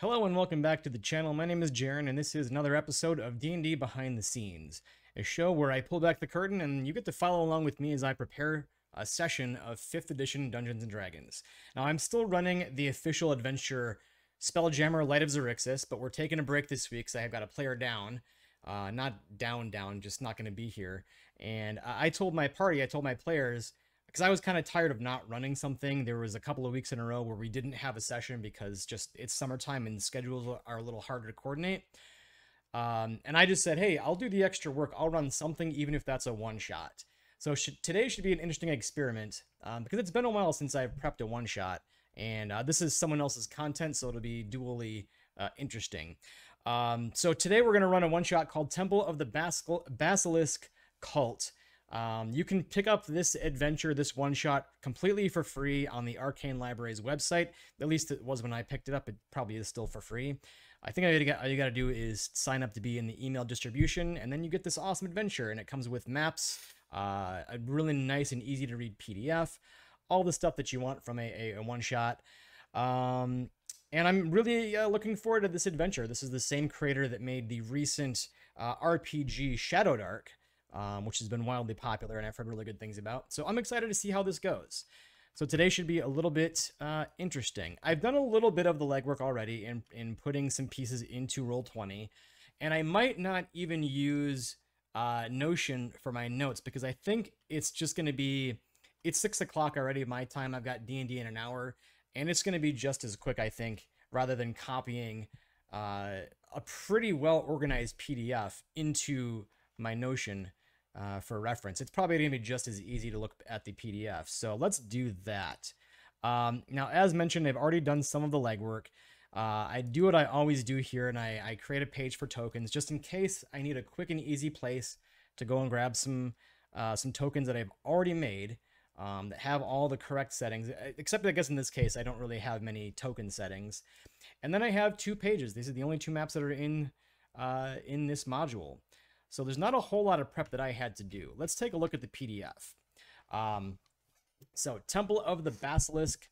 Hello and welcome back to the channel. My name is Jaren and this is another episode of D&D Behind the Scenes, a show where I pull back the curtain and you get to follow along with me as I prepare a session of 5th edition Dungeons & Dragons. Now I'm still running the official adventure Spelljammer Light of Xaryxis, but we're taking a break this week because I've got a player down. Uh, not down down, just not going to be here. And I told my party, I told my players because I was kind of tired of not running something. There was a couple of weeks in a row where we didn't have a session because just it's summertime and schedules are a little harder to coordinate. Um, and I just said, hey, I'll do the extra work. I'll run something, even if that's a one shot. So today should be an interesting experiment um, because it's been a while since I've prepped a one shot, and uh, this is someone else's content, so it'll be dually uh, interesting. Um, so today we're going to run a one shot called Temple of the Basilisk Cult. Um, you can pick up this adventure, this one shot, completely for free on the Arcane Library's website. At least it was when I picked it up. It probably is still for free. I think all you, got, to do is sign up to be in the email distribution, and then you get this awesome adventure. And it comes with maps, uh, a really nice and easy to read PDF, all the stuff that you want from a, a, a one shot. Um, and I'm really uh, looking forward to this adventure. This is the same creator that made the recent uh, RPG Shadowdark um, which has been wildly popular and I've heard really good things about. So I'm excited to see how this goes. So today should be a little bit uh, interesting. I've done a little bit of the legwork already in, in putting some pieces into Roll20, and I might not even use uh, Notion for my notes because I think it's just going to be, it's 6 o'clock already my time. I've got D&D in an hour, and it's going to be just as quick, I think, rather than copying uh, a pretty well-organized PDF into my Notion uh, for reference. It's probably going to be just as easy to look at the PDF. So let's do that. Um, now, as mentioned, I've already done some of the legwork. Uh, I do what I always do here, and I, I, create a page for tokens just in case I need a quick and easy place to go and grab some uh, some tokens that I've already made um, that have all the correct settings. Except I guess in this case, I don't really have many token settings. And then I have two pages. These are the only two maps that are in uh, in this module. So there's not a whole lot of prep that I had to do. Let's take a look at the PDF. Um, so Temple of the Basilisk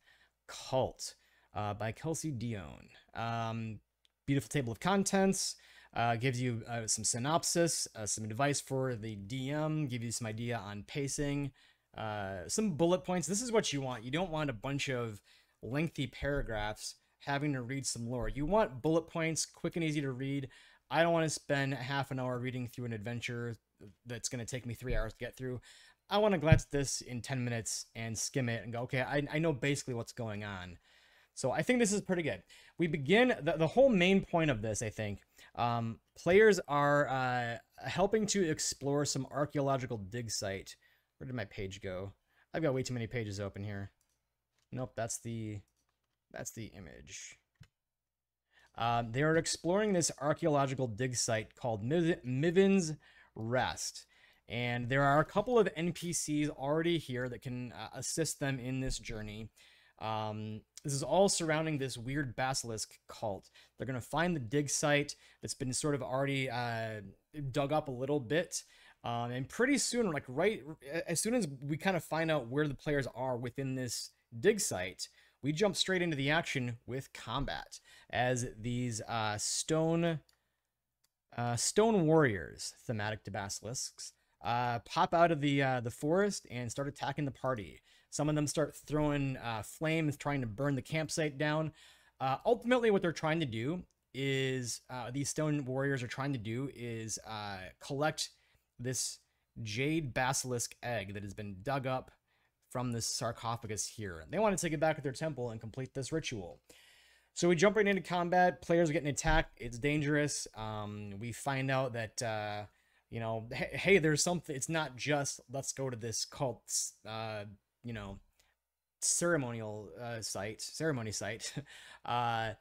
Cult uh, by Kelsey Dionne. Um, beautiful table of contents. Uh, gives you uh, some synopsis, uh, some advice for the DM, give you some idea on pacing, uh, some bullet points. This is what you want. You don't want a bunch of lengthy paragraphs having to read some lore. You want bullet points, quick and easy to read, I don't want to spend half an hour reading through an adventure that's going to take me three hours to get through. I want to glance this in 10 minutes and skim it and go, okay, I, I know basically what's going on. So I think this is pretty good. We begin, the, the whole main point of this, I think, um, players are uh, helping to explore some archaeological dig site. Where did my page go? I've got way too many pages open here. Nope, that's the, that's the image. Um, they are exploring this archaeological dig site called Mivin's Rest. And there are a couple of NPCs already here that can uh, assist them in this journey. Um, this is all surrounding this weird basilisk cult. They're going to find the dig site that's been sort of already uh, dug up a little bit. Um, and pretty soon, like right as soon as we kind of find out where the players are within this dig site, we jump straight into the action with combat as these uh, stone uh, stone warriors, thematic to basilisks, uh, pop out of the uh, the forest and start attacking the party. Some of them start throwing uh, flames, trying to burn the campsite down. Uh, ultimately, what they're trying to do is these stone warriors are trying to do is collect this jade basilisk egg that has been dug up from this sarcophagus here. They want to take it back to their temple and complete this ritual. So we jump right into combat. Players are getting attacked. It's dangerous. Um, we find out that, uh, you know, hey, hey, there's something. It's not just let's go to this cult, uh, you know, ceremonial uh, site, ceremony site. uh,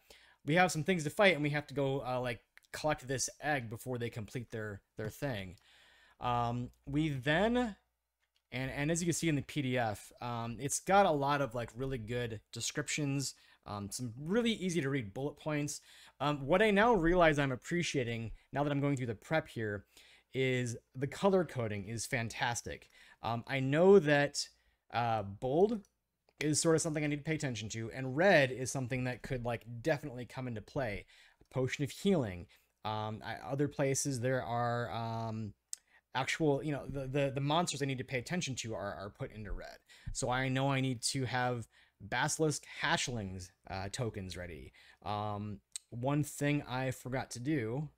we have some things to fight, and we have to go uh, like collect this egg before they complete their their thing. Um, we then and, and as you can see in the PDF, um, it's got a lot of like really good descriptions, um, some really easy to read bullet points. Um, what I now realize I'm appreciating now that I'm going through the prep here is the color coding is fantastic. Um, I know that uh, bold is sort of something I need to pay attention to, and red is something that could like definitely come into play. Potion of healing. Um, I, other places there are um, actual, you know, the, the the monsters I need to pay attention to are are put into red. So I know I need to have basilisk hatchlings uh, tokens ready. Um, one thing I forgot to do,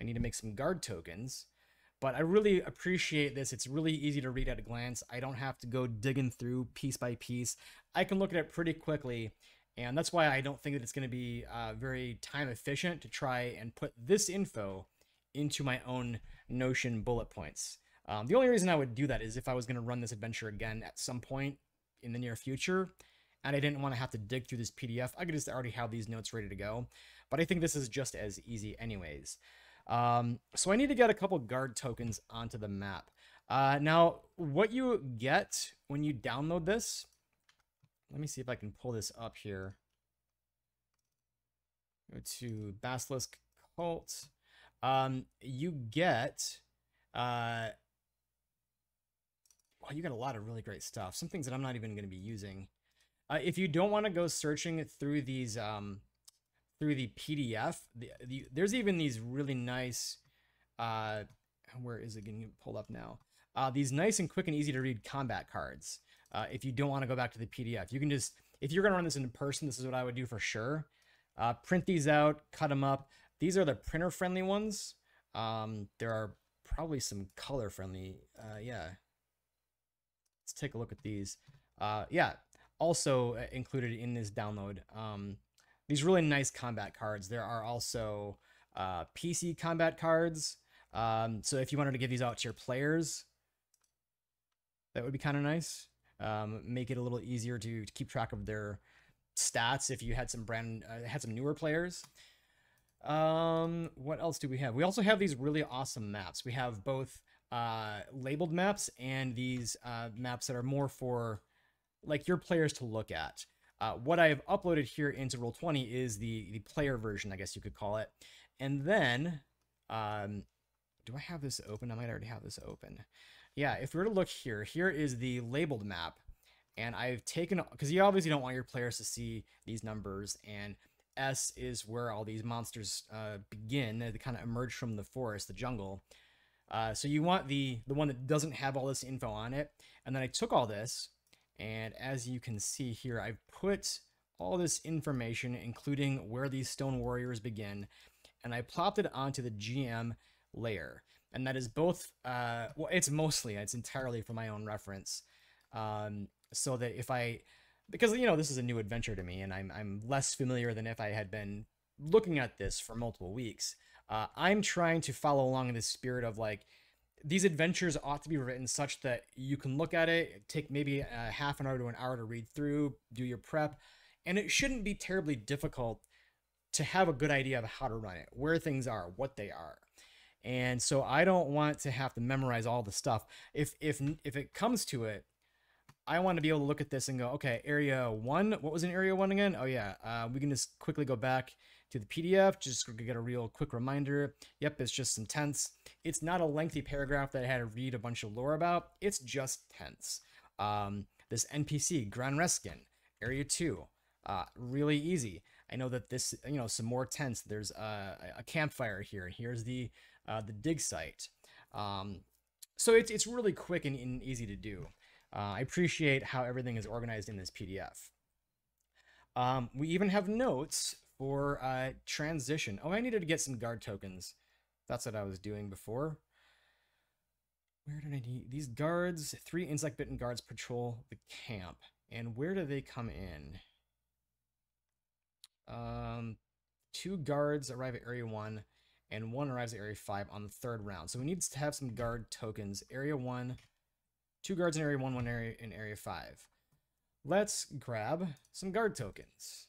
I need to make some guard tokens. But I really appreciate this. It's really easy to read at a glance. I don't have to go digging through piece by piece. I can look at it pretty quickly. And that's why I don't think that it's going to be uh, very time efficient to try and put this info into my own Notion bullet points. Um, the only reason I would do that is if I was going to run this adventure again at some point in the near future, and I didn't want to have to dig through this PDF. I could just already have these notes ready to go. But I think this is just as easy anyways. Um, so I need to get a couple guard tokens onto the map. Uh, now, what you get when you download this, let me see if I can pull this up here. Go to Basilisk Cult. Um, you get, uh, well, you get a lot of really great stuff. Some things that I'm not even going to be using. Uh, if you don't want to go searching through these, um, through the PDF. The, the, there's even these really nice, uh, where is it getting pulled up now? Uh, these nice and quick and easy to read combat cards. Uh, if you don't want to go back to the PDF, you can just, if you're going to run this in person, this is what I would do for sure. Uh, print these out, cut them up. These are the printer friendly ones. Um, there are probably some color friendly. Uh, yeah. Let's take a look at these. Uh, yeah. Also uh, included in this download. Um, these really nice combat cards. There are also uh, PC combat cards. Um, so if you wanted to give these out to your players, that would be kind of nice. Um, make it a little easier to, to, keep track of their stats if you had some brand uh, had some newer players. Um, what else do we have? We also have these really awesome maps. We have both uh, labeled maps and these uh, maps that are more for like your players to look at. Uh, what I've uploaded here into Roll20 is the, the player version, I guess you could call it. And then, um, do I have this open? I might already have this open. Yeah, if we were to look here, here is the labeled map. And I've taken, because you obviously don't want your players to see these numbers. And S is where all these monsters uh, begin. They kind of emerge from the forest, the jungle. Uh, so you want the, the one that doesn't have all this info on it. And then I took all this and as you can see here, I've put all this information, including where these stone warriors begin, and I plopped it onto the GM layer. And that is both, uh, well, it's mostly, it's entirely for my own reference. Um, so that if I, because, you know, this is a new adventure to me, and I'm, I'm less familiar than if I had been looking at this for multiple weeks. Uh, I'm trying to follow along in the spirit of like, these adventures ought to be written such that you can look at it, take maybe a half an hour to an hour to read through, do your prep, and it shouldn't be terribly difficult to have a good idea of how to run it, where things are, what they are. And so I don't want to have to memorize all the stuff. If if if it comes to it, I want to be able to look at this and go, okay, area one, what was in area one again? Oh yeah, uh, we can just quickly go back to the PDF, just get a real quick reminder. Yep, it's just some tents. It's not a lengthy paragraph that I had to read a bunch of lore about. It's just tents. Um, this NPC, Gran Reskin, Area 2, uh, really easy. I know that this, you know, some more tents. There's a, a campfire here. Here's the uh, the dig site. Um, so it's, it's really quick and, and easy to do. Uh, I appreciate how everything is organized in this PDF. Um, we even have notes for uh, transition. Oh, I needed to get some guard tokens. That's what I was doing before. Where did I need these guards? Three insect bitten guards patrol the camp. And where do they come in? Um, two guards arrive at area one, and one arrives at area five on the third round. So we need to have some guard tokens. Area one, two guards in area one, one area in area five. Let's grab some guard tokens.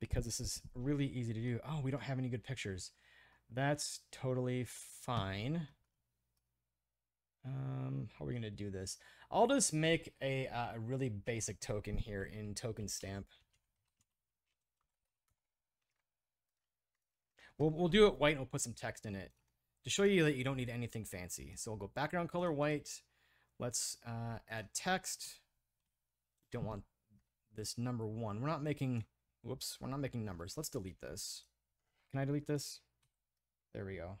because this is really easy to do. Oh, we don't have any good pictures. That's totally fine. Um, how are we going to do this? I'll just make a, uh, a really basic token here in token stamp. We'll, we'll do it white and we'll put some text in it to show you that you don't need anything fancy. So we'll go background color white. let's uh, add text. Don't want this number one. We're not making, whoops, we're not making numbers. Let's delete this. Can I delete this? There we go.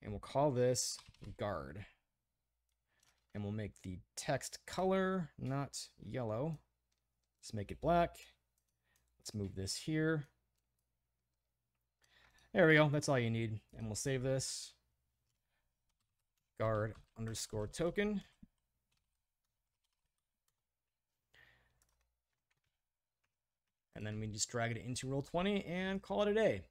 And we'll call this guard. And we'll make the text color not yellow. Let's make it black. Let's move this here. There we go. That's all you need. And we'll save this. Guard underscore token. And then we just drag it into Roll20 and call it a day.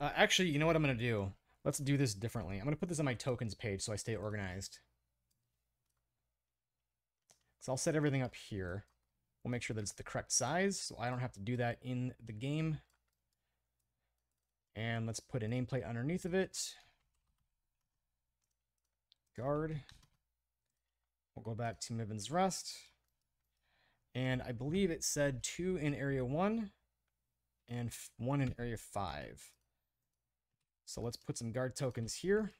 Uh, actually, you know what I'm going to do? Let's do this differently. I'm going to put this on my tokens page so I stay organized. So I'll set everything up here. We'll make sure that it's the correct size, so I don't have to do that in the game. And let's put a nameplate underneath of it. Guard. We'll go back to Miven's Rest. And I believe it said two in area one and one in area five. So let's put some guard tokens here.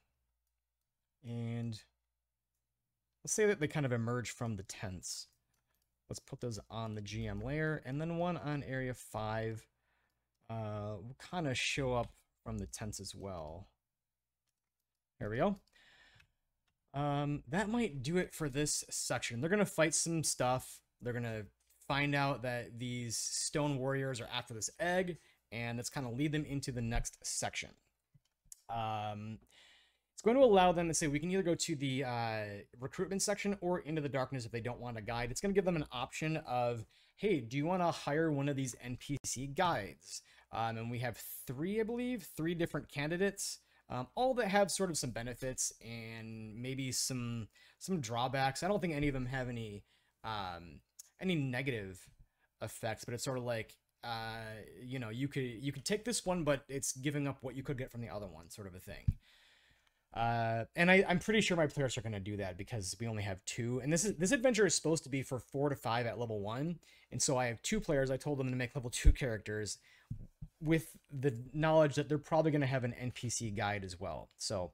And let's say that they kind of emerge from the tents. Let's put those on the GM layer and then one on area 5 uh, will kind of show up from the tents as well. There we go. Um, that might do it for this section. They're going to fight some stuff. They're going to find out that these stone warriors are after this egg, and it's kind of lead them into the next section. Um, going to allow them to say we can either go to the uh, recruitment section or into the darkness if they don't want a guide. It's going to give them an option of, hey, do you want to hire one of these NPC guides? Um, and we have three, I believe, three different candidates, um, all that have sort of some benefits and maybe some some drawbacks. I don't think any of them have any um, any negative effects, but it's sort of like uh, you know, you could you could take this one, but it's giving up what you could get from the other one, sort of a thing. Uh, and I, I'm pretty sure my players are going to do that because we only have two. And this is this adventure is supposed to be for four to five at level one. And so I have two players. I told them to make level two characters with the knowledge that they're probably going to have an NPC guide as well. So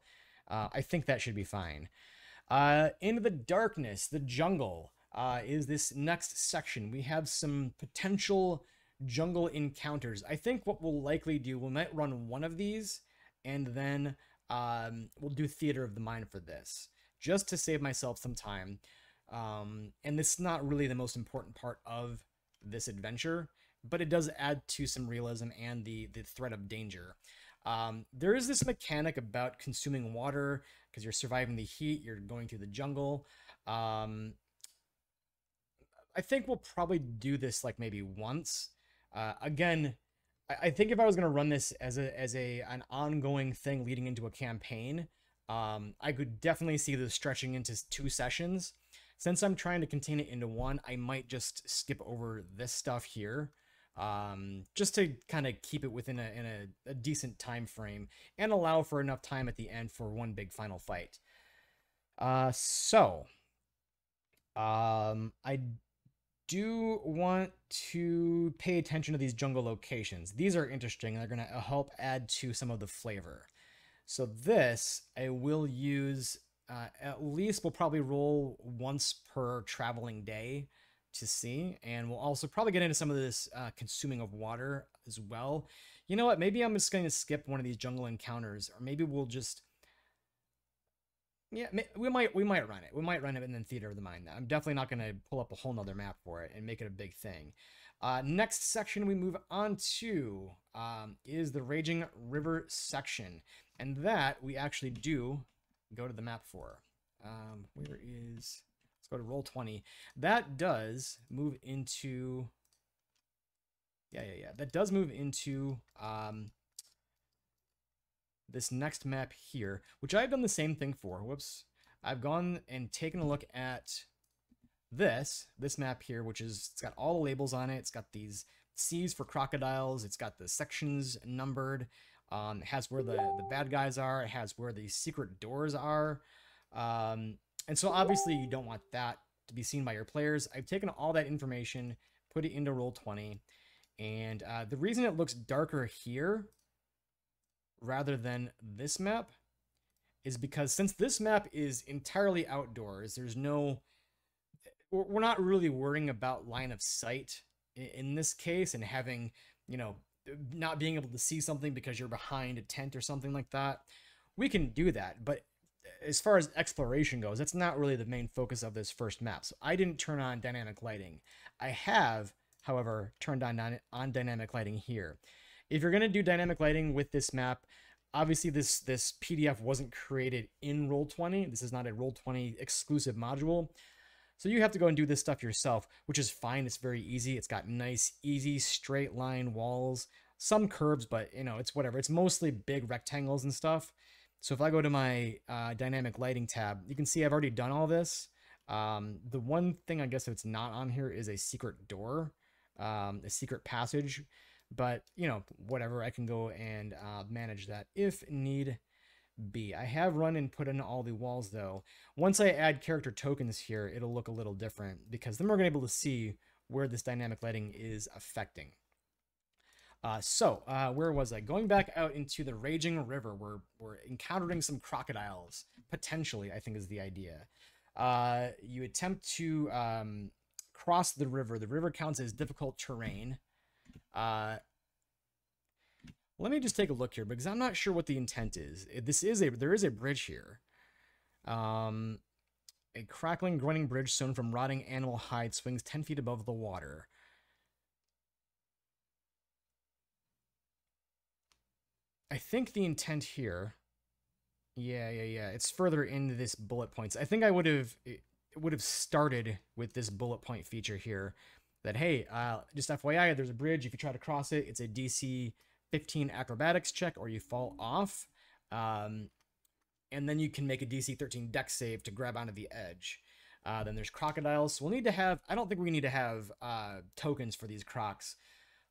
uh, I think that should be fine. Uh, into the darkness, the jungle uh, is this next section. We have some potential jungle encounters. I think what we'll likely do, we might run one of these and then um, we'll do Theater of the Mind for this, just to save myself some time. Um, and this is not really the most important part of this adventure, but it does add to some realism and the, the threat of danger. Um, there is this mechanic about consuming water because you're surviving the heat, you're going through the jungle. Um, I think we'll probably do this like maybe once uh, again, I, think if I was going to run this as a as a an ongoing thing leading into a campaign, um, I could definitely see this stretching into two sessions. Since I'm trying to contain it into one, I might just skip over this stuff here, um, just to kind of keep it within a, in a, a decent time frame and allow for enough time at the end for one big final fight. Uh, so, um, I do want to pay attention to these jungle locations. These are interesting. They're going to help add to some of the flavor. So this I will use uh, at least we'll probably roll once per traveling day to see. And we'll also probably get into some of this uh, consuming of water as well. You know what? Maybe I'm just going to skip one of these jungle encounters or maybe we'll just yeah, we might we might run it. We might run it in the theater of the mind. I'm definitely not going to pull up a whole nother map for it and make it a big thing. Uh, next section we move on to um, is the Raging River section, and that we actually do go to the map for. Um, where is? Let's go to Roll20. That does move into. Yeah, yeah, yeah. That does move into um, this next map here, which I've done the same thing for. Whoops. I've gone and taken a look at this, this map here, which is, it's got all the labels on it. It's got these C's for crocodiles. It's got the sections numbered. Um, it has where the, the bad guys are. It has where the secret doors are. Um, and so obviously you don't want that to be seen by your players. I've taken all that information, put it into Roll20, And uh, the reason it looks darker here rather than this map is because since this map is entirely outdoors, there's no, we're not really worrying about line of sight in this case and having, you know, not being able to see something because you're behind a tent or something like that. We can do that, but as far as exploration goes, that's not really the main focus of this first map. So I didn't turn on dynamic lighting. I have, however, turned on, on dynamic lighting here. If you're going to do dynamic lighting with this map, obviously this, this PDF wasn't created in Roll20. This is not a Roll20 exclusive module. So you have to go and do this stuff yourself, which is fine. It's very easy. It's got nice, easy, straight line walls, some curves, but you know, it's whatever. It's mostly big rectangles and stuff. So if I go to my uh, dynamic lighting tab, you can see I've already done all this. Um, the one thing I guess that's not on here is a secret door, um, a secret passage, but you know, whatever, I can go and uh, manage that if need be. I have run and put in all the walls though. Once I add character tokens here, it'll look a little different because then we're gonna be able to see where this dynamic lighting is affecting. Uh, so, uh, where was I? Going back out into the raging river, we're, we're encountering some crocodiles, potentially, I think is the idea. Uh, you attempt to um, cross the river. The river counts as difficult terrain. Uh, let me just take a look here because I'm not sure what the intent is. This is a there is a bridge here. Um, a crackling, grunting bridge sewn from rotting animal hide swings 10 feet above the water. I think the intent here, yeah, yeah, yeah, it's further into this bullet points. I think I would have would have started with this bullet point feature here. That hey, uh, just FYI, there's a bridge. If you try to cross it, it's a DC 15 acrobatics check, or you fall off. Um, and then you can make a DC 13 dex save to grab onto the edge. Uh, then there's crocodiles. So we'll need to have, I don't think we need to have uh, tokens for these crocs,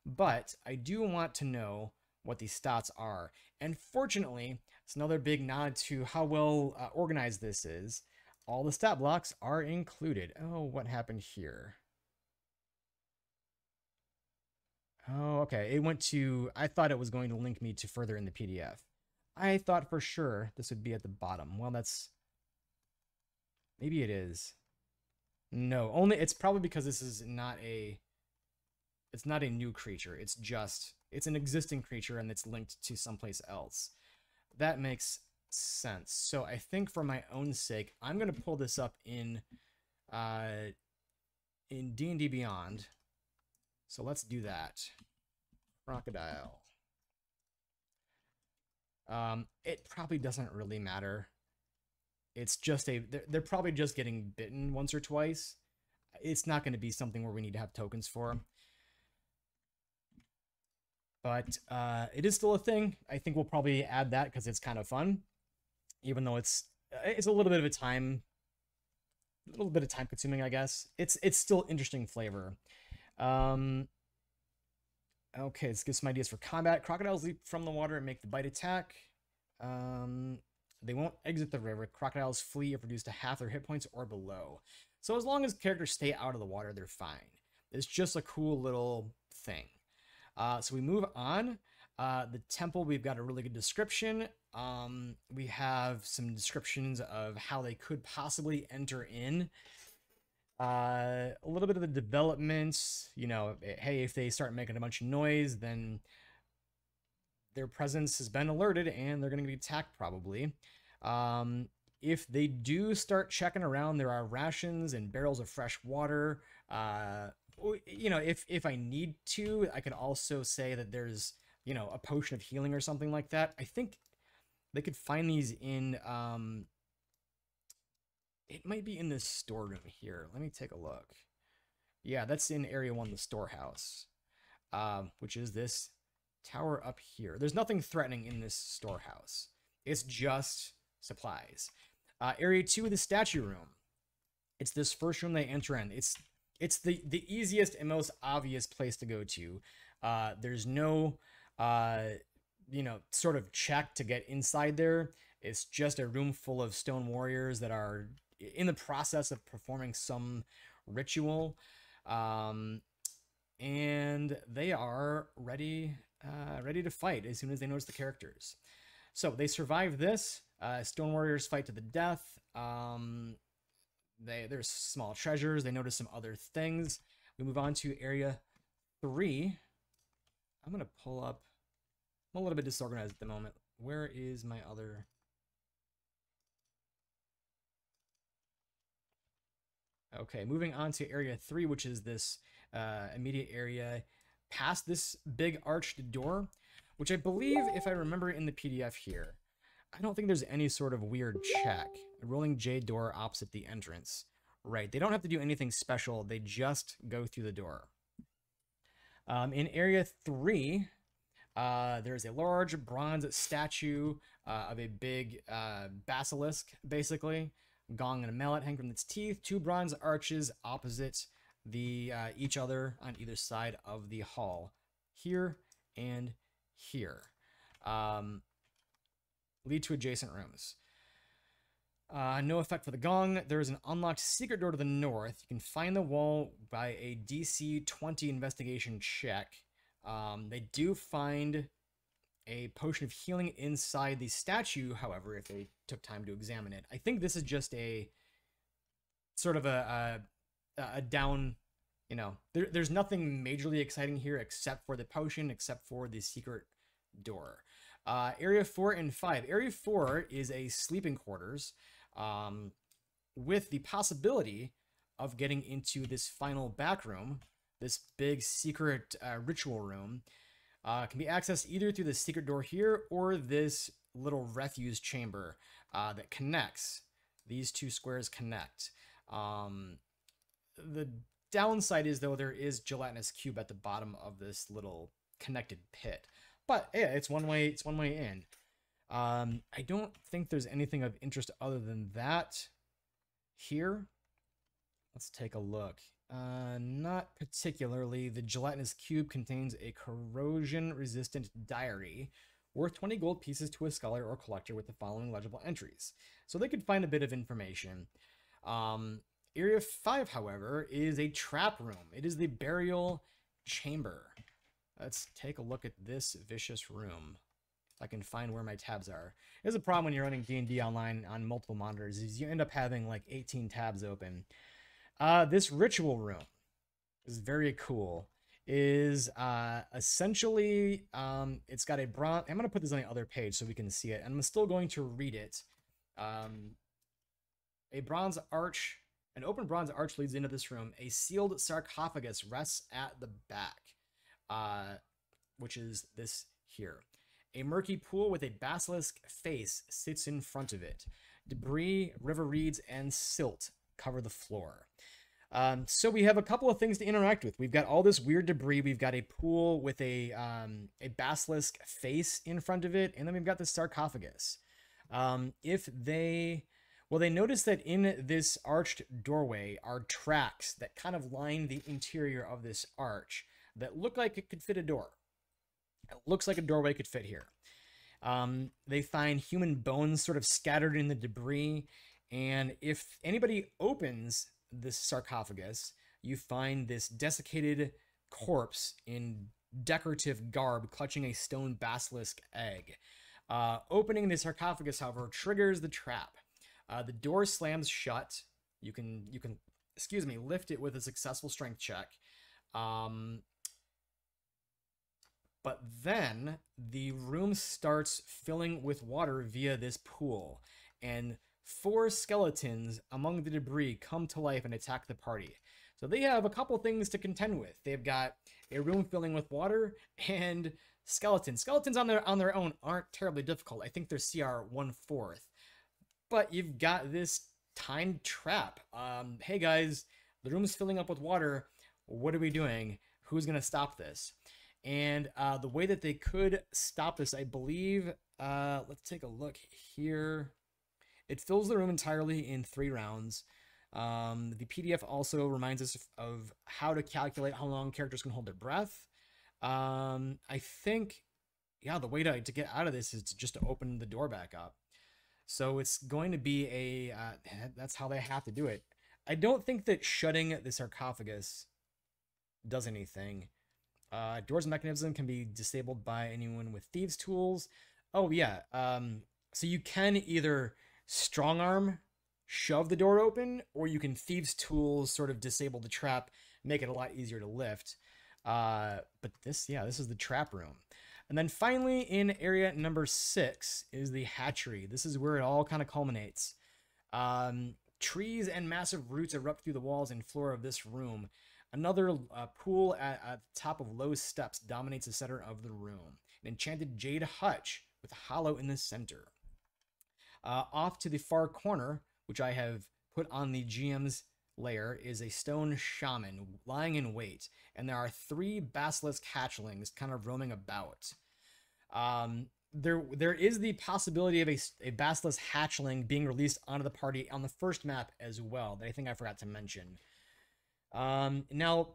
but I do want to know what these stats are. And fortunately, it's another big nod to how well uh, organized this is. All the stat blocks are included. Oh, what happened here? Oh, okay. It went to, I thought it was going to link me to further in the PDF. I thought for sure this would be at the bottom. Well, that's, maybe it is. No, only, it's probably because this is not a, it's not a new creature. It's just it's an existing creature and it's linked to someplace else. That makes sense. So I think for my own sake, I'm going to pull this up in uh, in D&D Beyond. So let's do that. Crocodile. Um, it probably doesn't really matter. It's just a, they're, they're probably just getting bitten once or twice. It's not going to be something where we need to have tokens for. But uh, it is still a thing. I think we'll probably add that because it's kind of fun, even though it's it's a little bit of a time, a little bit of time consuming, I guess. It's it's still interesting flavor. Um, okay, let's get some ideas for combat. Crocodiles leap from the water and make the bite attack. Um, they won't exit the river. Crocodiles flee if reduced to half their hit points or below. So as long as characters stay out of the water, they're fine. It's just a cool little thing. Uh, so we move on. Uh, the temple, we've got a really good description. Um, we have some descriptions of how they could possibly enter in. Uh, a little bit of the development, you know, eh, hey, if they start making a bunch of noise, then their presence has been alerted and they're going to be attacked probably. Um, if they do start checking around, there are rations and barrels of fresh water. Uh, you know, if if I need to, I could also say that there's you know a potion of healing or something like that. I think they could find these in um. It might be in this storeroom here. Let me take a look. Yeah, that's in area one, the storehouse, um, which is this tower up here. There's nothing threatening in this storehouse. It's just supplies. Uh, area two, the statue room. It's this first room they enter in. It's it's the the easiest and most obvious place to go to. Uh, there's no uh, you know sort of check to get inside there. It's just a room full of stone warriors that are in the process of performing some ritual. Um, and they are ready uh, ready to fight as soon as they notice the characters. So they survive this. Uh, Stone Warriors fight to the death. Um, they there's small treasures. They notice some other things. We move on to area three. I'm gonna pull up. I'm a little bit disorganized at the moment. Where is my other? Okay, moving on to area three, which is this uh, immediate area past this big arched door, which I believe, if I remember in the PDF here, I don't think there's any sort of weird check. A rolling J door opposite the entrance. Right, they don't have to do anything special. They just go through the door. Um, in area three, uh, there's a large bronze statue uh, of a big uh, basilisk, basically. Gong and a mallet hang from its teeth. Two bronze arches opposite the uh, each other on either side of the hall, here and here. Um, lead to adjacent rooms. Uh, no effect for the gong. There is an unlocked secret door to the north. You can find the wall by a DC 20 investigation check. Um, they do find a potion of healing inside the statue, however, if they took time to examine it. I think this is just a sort of a, a, a down, you know, there, there's nothing majorly exciting here except for the potion, except for the secret door. Uh, area 4 and 5. Area 4 is a sleeping quarters um, with the possibility of getting into this final back room, this big secret uh, ritual room. Uh, can be accessed either through the secret door here or this little refuse chamber uh, that connects. These two squares connect. Um, the downside is, though, there is gelatinous cube at the bottom of this little connected pit. But yeah, it's one way. It's one way in. Um, I don't think there's anything of interest other than that here. Let's take a look. Uh, not particularly. The gelatinous cube contains a corrosion-resistant diary worth 20 gold pieces to a scholar or collector with the following legible entries. So they could find a bit of information. Um, Area 5, however, is a trap room. It is the burial chamber. Let's take a look at this vicious room. If I can find where my tabs are. There's a problem when you're running D&D online on multiple monitors is you end up having like 18 tabs open. Uh, this ritual room is very cool. Is uh, essentially, um, it's got a bronze, I'm going to put this on the other page so we can see it. And I'm still going to read it. Um, a bronze arch, an open bronze arch leads into this room. A sealed sarcophagus rests at the back, uh, which is this here. A murky pool with a basilisk face sits in front of it. Debris, river reeds, and silt cover the floor. Um, so we have a couple of things to interact with. We've got all this weird debris. We've got a pool with a um, a basilisk face in front of it, and then we've got the sarcophagus. Um, if they, well, they notice that in this arched doorway are tracks that kind of line the interior of this arch that look like it could fit a door. It looks like a doorway could fit here. Um, they find human bones sort of scattered in the debris. And if anybody opens this sarcophagus, you find this desiccated corpse in decorative garb clutching a stone basilisk egg. Uh, opening the sarcophagus, however, triggers the trap. Uh, the door slams shut. You can you can excuse me lift it with a successful strength check. Um, but then the room starts filling with water via this pool, and four skeletons among the debris come to life and attack the party. So they have a couple things to contend with. They've got a room filling with water and skeletons. Skeletons on their on their own aren't terribly difficult. I think they're CR one fourth, but you've got this timed trap. Um, hey guys, the room's filling up with water. What are we doing? Who's gonna stop this? And uh, the way that they could stop this, I believe, uh, let's take a look here. It fills the room entirely in three rounds. Um, the PDF also reminds us of how to calculate how long characters can hold their breath. Um, I think, yeah, the way to, to get out of this is to just to open the door back up. So it's going to be a, uh, that's how they have to do it. I don't think that shutting the sarcophagus does anything. Uh, doors mechanism can be disabled by anyone with thieves tools. Oh yeah. Um, so you can either strong arm shove the door open, or you can thieves tools sort of disable the trap, make it a lot easier to lift. Uh, but this, yeah, this is the trap room. And then finally, in area number six is the hatchery. This is where it all kind of culminates. Um, trees and massive roots erupt through the walls and floor of this room. Another uh, pool at, at the top of low steps dominates the center of the room. An enchanted jade hutch with a hollow in the center. Uh, off to the far corner, which I have put on the GM's layer, is a stone shaman lying in wait, and there are three basilisk hatchlings kind of roaming about. Um, there, there is the possibility of a, a basilisk hatchling being released onto the party on the first map as well. That I think I forgot to mention. Um, now,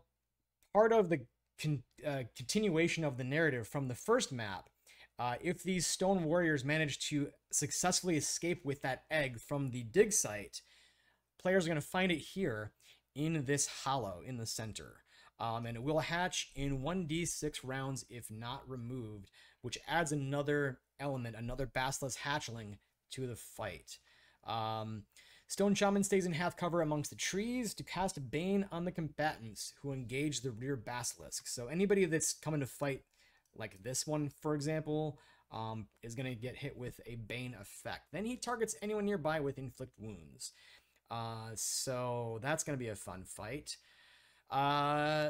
part of the con- uh, continuation of the narrative from the first map uh, if these stone warriors manage to successfully escape with that egg from the dig site, players are going to find it here in this hollow in the center. Um, and it will hatch in 1d6 rounds if not removed, which adds another element, another Basilisk hatchling to the fight. Um, Stone Shaman stays in half cover amongst the trees to cast a Bane on the combatants who engage the rear Basilisk. So anybody that's coming to fight like this one, for example, um, is going to get hit with a Bane effect. Then he targets anyone nearby with inflict wounds. Uh, so that's going to be a fun fight. Uh,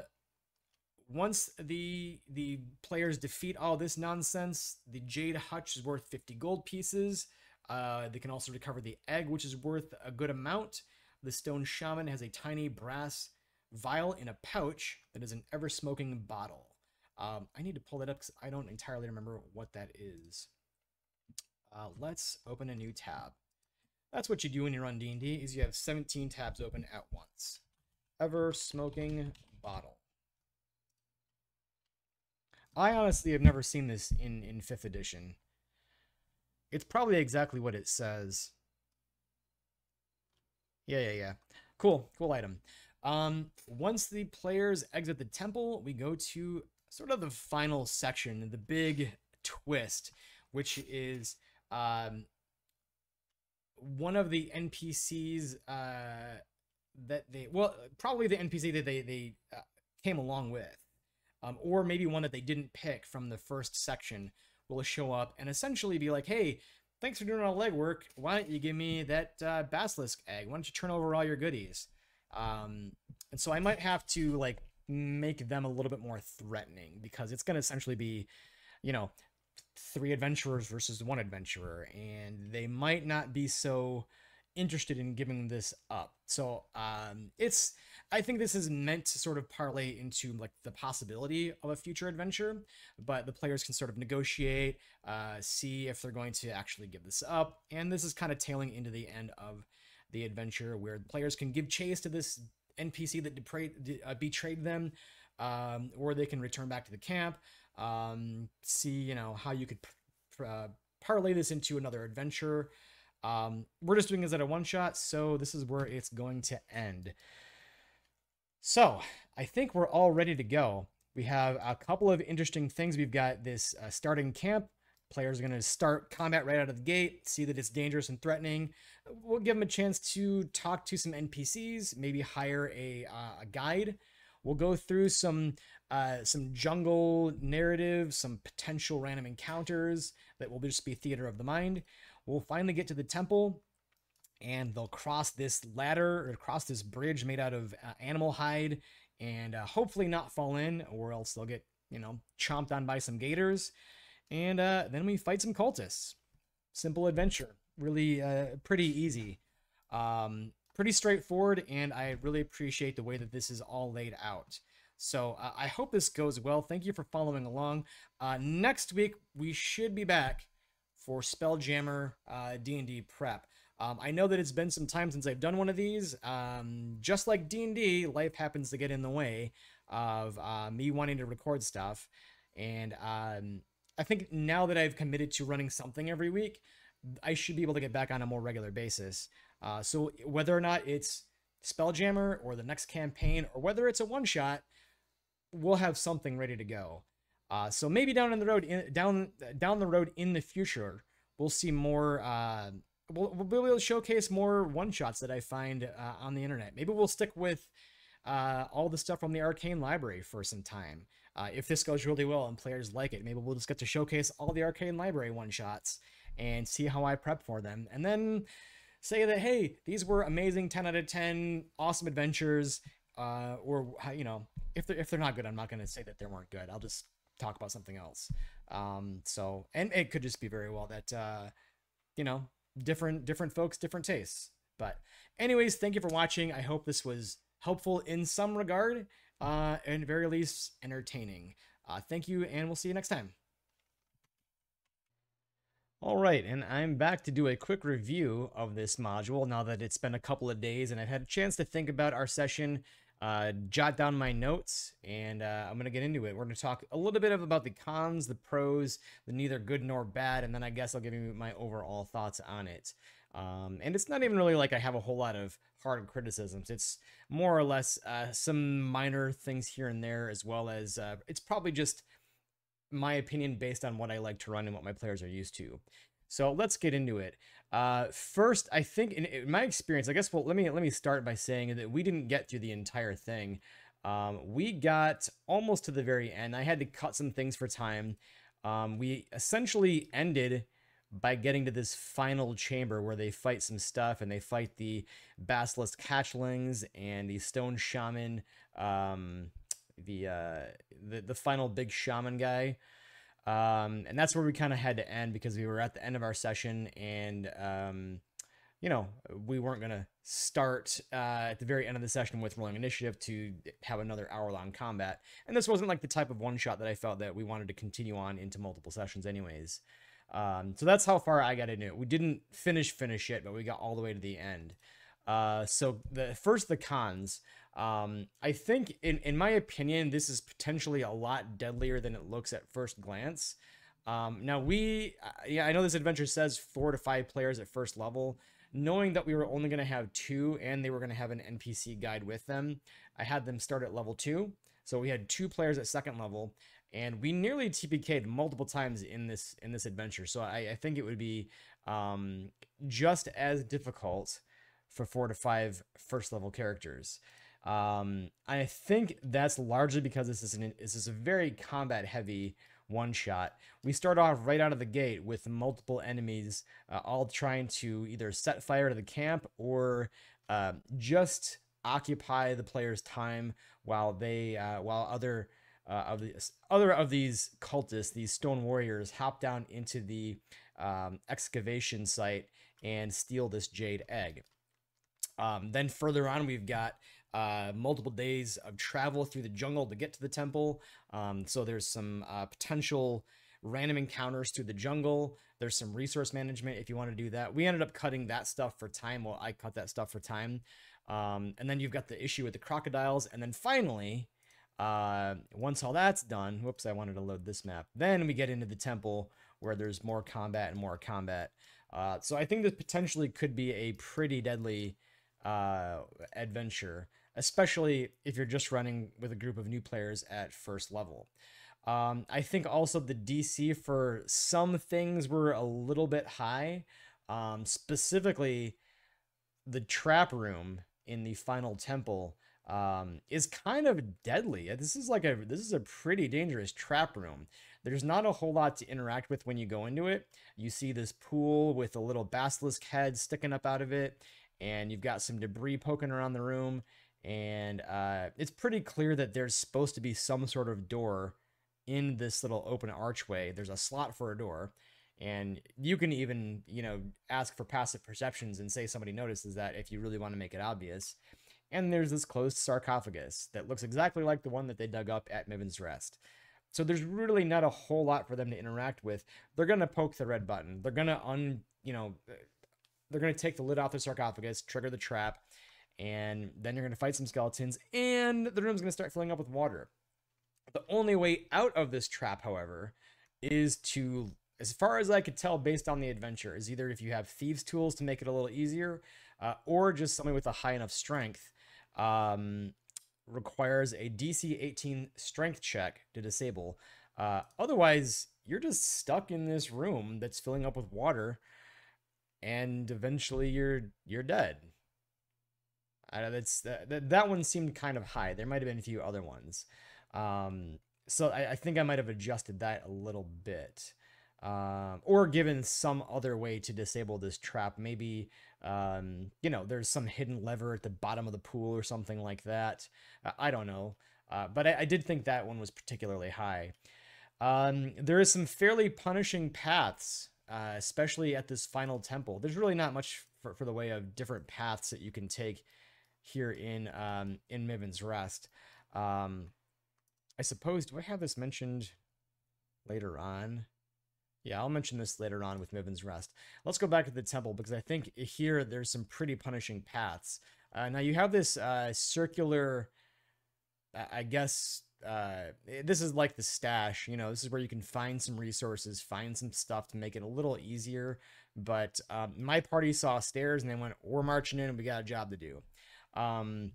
once the the players defeat all this nonsense, the Jade Hutch is worth 50 gold pieces. Uh, they can also recover the egg, which is worth a good amount. The Stone Shaman has a tiny brass vial in a pouch that is an ever smoking bottle. Um, I need to pull that up because I don't entirely remember what that is. Uh, let's open a new tab. That's what you do when you run D&D, is you have 17 tabs open at once. Ever smoking bottle. I honestly have never seen this in, in 5th edition. It's probably exactly what it says. Yeah, yeah, yeah. Cool, cool item. Um, once the players exit the temple, we go to sort of the final section, the big twist, which is um, one of the NPCs uh, that they well probably the NPC that they they uh, came along with, um, or maybe one that they didn't pick from the first section will show up and essentially be like, hey. Thanks for doing all the legwork. Why don't you give me that uh, basilisk egg? Why don't you turn over all your goodies? Um, and so I might have to like make them a little bit more threatening because it's going to essentially be, you know, three adventurers versus one adventurer, and they might not be so interested in giving this up. So um, it's I think this is meant to sort of parlay into like the possibility of a future adventure, but the players can sort of negotiate, uh, see if they're going to actually give this up, and this is kind of tailing into the end of the adventure where the players can give chase to this NPC that deprayed, uh, betrayed them, um, or they can return back to the camp. Um, see, you know, how you could uh, parlay this into another adventure. Um, we're just doing this at a one shot, so this is where it's going to end. So I think we're all ready to go. We have a couple of interesting things. We've got this uh, starting camp. Players are going to start combat right out of the gate, see that it's dangerous and threatening we'll give them a chance to talk to some NPCs, maybe hire a, uh, a guide. We'll go through some uh, some jungle narrative, some potential random encounters that will just be theater of the mind. We'll finally get to the temple, and they'll cross this ladder or cross this bridge made out of uh, animal hide, and uh, hopefully not fall in, or else they'll get you know chomped on by some gators. And uh, then we fight some cultists. Simple adventure really uh, pretty easy. Um, pretty straightforward, and I really appreciate the way that this is all laid out. So uh, I hope this goes well. Thank you for following along. Uh, next week we should be back for Spelljammer uh, D&D prep. Um, I know that it's been some time since I've done one of these. Um, just like D&D, life happens to get in the way of uh, me wanting to record stuff. And um, I think now that I've committed to running something every week, I should be able to get back on a more regular basis. Uh, so whether or not it's Spelljammer or the next campaign or whether it's a one shot, we'll have something ready to go. Uh, so maybe down in the road, in, down down the road in the future, we'll see more. Uh, we'll, we'll be able to showcase more one shots that I find uh, on the internet. Maybe we'll stick with uh, all the stuff from the Arcane Library for some time. Uh, if this goes really well and players like it, maybe we'll just get to showcase all the Arcane Library one shots and see how I prep for them. And then say that, hey, these were amazing 10 out of 10, awesome adventures. Uh, or, you know, if they're, if they're not good, I'm not going to say that they weren't good. I'll just talk about something else. Um, so, and it could just be very well that, uh, you know, different, different folks, different tastes. But anyways, thank you for watching. I hope this was helpful in some regard, uh, and very least entertaining. Uh, thank you, and we'll see you next time. All right, and I'm back to do a quick review of this module now that it's been a couple of days and I've had a chance to think about our session, uh, jot down my notes, and uh, I'm going to get into it. We're going to talk a little bit of, about the cons, the pros, the neither good nor bad, and then I guess I'll give you my overall thoughts on it. Um, and it's not even really like I have a whole lot of hard criticisms. It's more or less uh, some minor things here and there, as well as uh, it's probably just my opinion based on what I like to run and what my players are used to. So let's get into it. Uh, first, I think in, in, my experience, I guess. Well, let me let me start by saying that we didn't get through the entire thing. Um, we got almost to the very end. I had to cut some things for time. Um, we essentially ended by getting to this final chamber where they fight some stuff and they fight the basilisk hatchlings and the stone shaman um, the uh, the the final big shaman guy. Um, and that's where we kind of had to end because we were at the end of our session and um, you know we weren't gonna start uh, at the very end of the session with rolling initiative to have another hour long combat. And this wasn't like the type of one shot that I felt that we wanted to continue on into multiple sessions, anyways. Um, so that's how far I got into it. We didn't finish finish it, but we got all the way to the end. Uh, so the first the cons. Um, I think, in, in my opinion, this is potentially a lot deadlier than it looks at first glance. Um, now, we, uh, yeah, I know this adventure says four to five players at first level. Knowing that we were only going to have two and they were going to have an NPC guide with them, I had them start at level two. So we had two players at second level, and we nearly TPK'd multiple times in this in this adventure. So I, I think it would be um, just as difficult for four to five first level characters. Um, I think that's largely because this is an this is a very combat heavy one shot. We start off right out of the gate with multiple enemies, uh, all trying to either set fire to the camp or uh, just occupy the player's time while they uh, while other uh, of the other of these cultists, these stone warriors, hop down into the um, excavation site and steal this jade egg. Um, then further on, we've got uh, multiple days of travel through the jungle to get to the temple. Um, so there's some uh, potential random encounters through the jungle. There's some resource management if you want to do that. We ended up cutting that stuff for time. Well, I cut that stuff for time. Um, and then you've got the issue with the crocodiles. And then finally, uh, once all that's done, whoops, I wanted to load this map. Then we get into the temple where there's more combat and more combat. Uh, so I think this potentially could be a pretty deadly uh, adventure especially if you're just running with a group of new players at first level. Um, I think also the DC for some things were a little bit high. Um, specifically, the trap room in the final temple um, is kind of deadly. This is like a this is a pretty dangerous trap room. There's not a whole lot to interact with when you go into it. You see this pool with a little basilisk head sticking up out of it, and you've got some debris poking around the room and uh, it's pretty clear that there's supposed to be some sort of door in this little open archway. There's a slot for a door, and you can even you know ask for passive perceptions and say somebody notices that if you really want to make it obvious. And there's this closed sarcophagus that looks exactly like the one that they dug up at Miven's Rest. So there's really not a whole lot for them to interact with. They're gonna poke the red button. They're gonna un you know they're gonna take the lid off the sarcophagus, trigger the trap, and then you're to fight some skeletons, and the room's to start filling up with water. The only way out of this trap, however, is to, as far as I could tell based on the adventure, is either if you have thieves' tools to make it a little easier, uh, or just something with a high enough strength. Um, requires a DC 18 strength check to disable. Uh, otherwise, you're just stuck in this room that's filling up with water, and eventually you're you're dead. Uh, that's that, that one seemed kind of high. There might have been a few other ones. Um, so I, I, think I might have adjusted that a little bit. Um, or given some other way to disable this trap. Maybe, um, you know, there's some hidden lever at the bottom of the pool or something like that. Uh, I don't know. Uh, but I, I, did think that one was particularly high. Um, there is some fairly punishing paths, uh, especially at this final temple. There's really not much for, for the way of different paths that you can take here in um, in Miven's Rest. Um, I suppose, do I have this mentioned later on? Yeah, I'll mention this later on with Miven's Rest. Let's go back to the temple because I think here there's some pretty punishing paths. Uh, now you have this uh, circular, I guess, uh, this is like the stash, you know, this is where you can find some resources, find some stuff to make it a little easier. But um, my party saw stairs and they went, we're marching in and we got a job to do. Um,